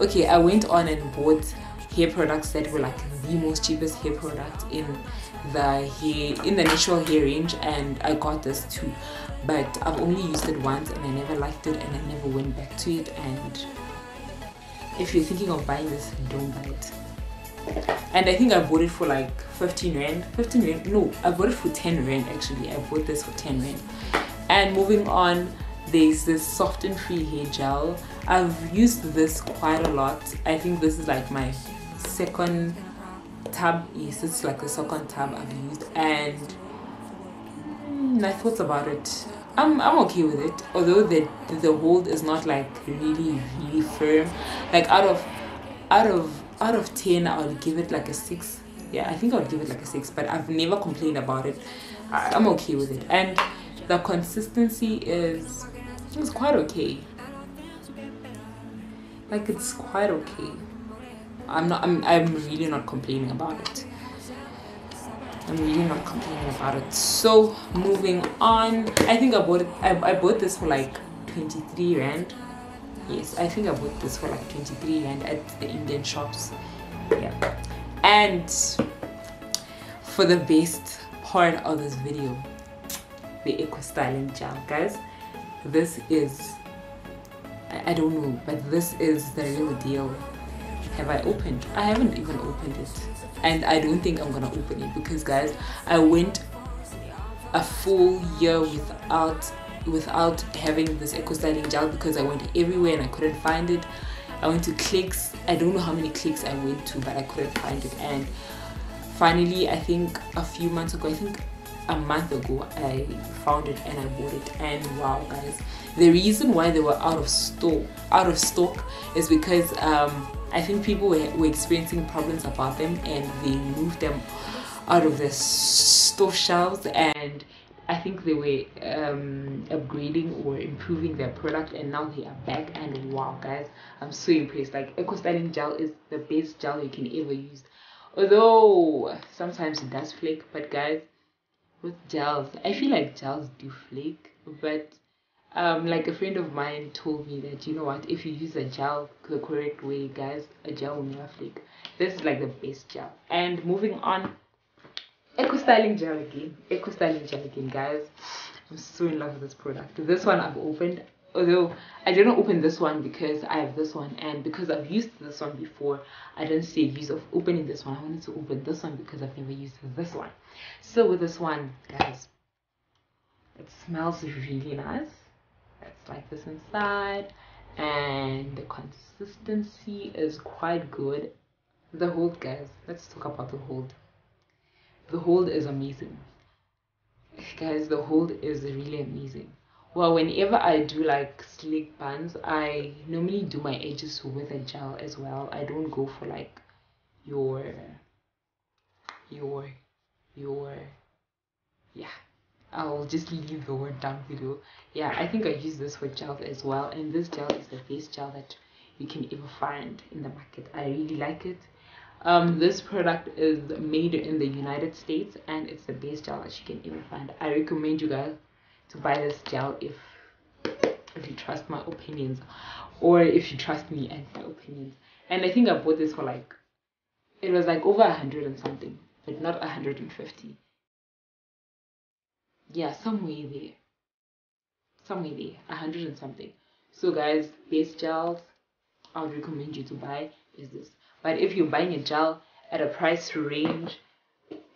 okay i went on and bought hair products that were like the most cheapest hair product in the hair in the natural hair range and i got this too. But i've only used it once and i never liked it and i never went back to it. And if you're thinking of buying this don't buy it. And i think i bought it for like 15 rand. 15 rand? No i bought it for 10 rand actually. I bought this for 10 rand. And moving on there's this soft and free hair gel i've used this quite a lot. I think this is like my second tab. Yes it's like the second tab i've used and mm, my thoughts about it. I'm, I'm okay with it although the the hold is not like really really firm. Like out of out of out of 10 i would give it like a 6 yeah i think i would give it like a 6 but i've never complained about it. I, i'm okay with it. And the consistency is it's quite okay like it's quite okay. I'm not i'm, I'm really not complaining about it. I'm really not complaining about it. So moving on. I think i bought i, I bought this for like 23 rand. Yes i think i bought this for like 23 rand at the indian shops. Yeah. And for the best part of this video the eco styling gel guys this is I, I don't know but this is the real deal. Have I opened? I haven't even opened it. And I don't think I'm gonna open it because guys I went a full year without without having this eco styling gel because I went everywhere and I couldn't find it. I went to clicks. I don't know how many clicks I went to but I couldn't find it. And finally I think a few months ago I think a month ago I found it and I bought it and wow guys. The reason why they were out of stock out of stock is because um, I think people were, were experiencing problems about them and they moved them out of the store shelves and I think they were um, upgrading or improving their product and now they are back and wow guys I'm so impressed. Like Eco Styling Gel is the best gel you can ever use. Although sometimes it does flake but guys with gels. I feel like gels do flake but um, like a friend of mine told me that you know what if you use a gel the correct way guys a gel will never flake. This is like the best gel. And moving on eco styling gel again. Eco styling gel again guys. I'm so in love with this product. This one i've opened although i didn't open this one because i have this one and because i've used this one before i didn't see a use of opening this one. I wanted to open this one because i've never used this one. So with this one guys it smells really nice. It's like this inside and the consistency is quite good. The hold guys let's talk about the hold. The hold is amazing. Guys the hold is really amazing well whenever i do like slick buns i normally do my edges with a gel as well i don't go for like your your your yeah I'll just leave the word down below. Yeah, I think I use this for gels as well, and this gel is the best gel that you can ever find in the market. I really like it. Um, this product is made in the United States, and it's the best gel that you can ever find. I recommend you guys to buy this gel if if you trust my opinions, or if you trust me and my opinions. And I think I bought this for like it was like over a hundred and something, but not a hundred and fifty yeah, somewhere there. Somewhere there, a hundred and something. So guys, base gels I would recommend you to buy is this. But if you're buying a gel at a price range,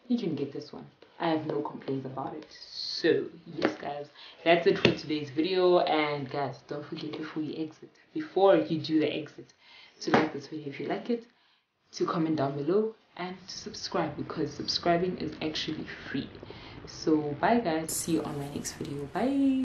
you can get this one. I have no complaints about it. So yes guys, that's it for today's video. And guys don't forget before you exit, before you do the exit, to like this video if you like it, to comment down below and to subscribe because subscribing is actually free. So bye guys. See you on my next video. Bye